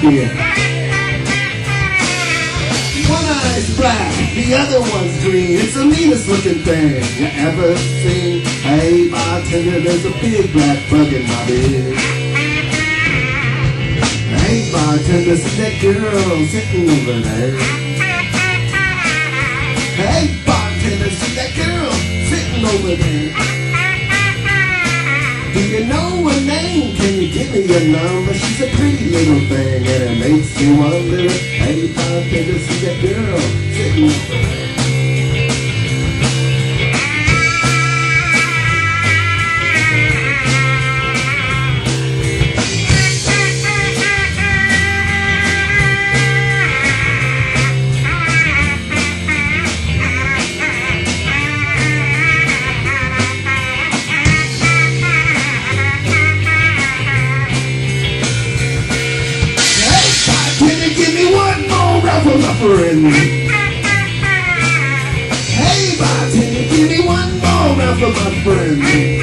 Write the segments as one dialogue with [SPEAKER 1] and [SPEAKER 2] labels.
[SPEAKER 1] beer. One eye's black, the other one's green. It's the meanest looking thing you ever seen. Hey, bartender, there's a big black bug in my beer. Hey, bartender, see that girl sitting over there. Hey, little thing and it makes me wonder. Hey, bartender, see that girl sitting muffin. Hey, bartender, give me one more ruffle muffin. See,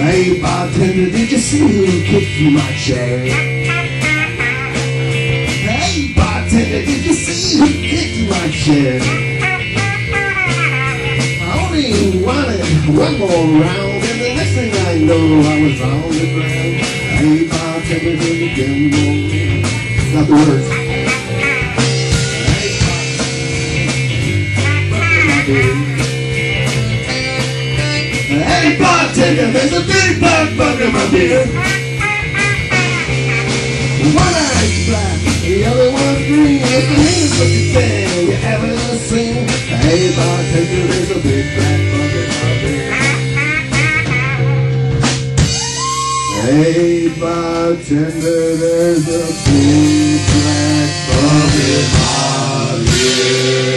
[SPEAKER 1] Hey bartender, did you see who kicked you my chair? Hey bartender, did you see who kicked my chair? I only wanted one more round, and the next thing I know, I was on the ground. Hey bartender, did you give me more? Not the words. singer, there's a big black bug in my beer. One eye's black, the other one's green. It's the meanest looking thing you ever seen. Hey, bartender, there's a big black bug in my beer. Hey, bartender, there's a big black bug in my beer.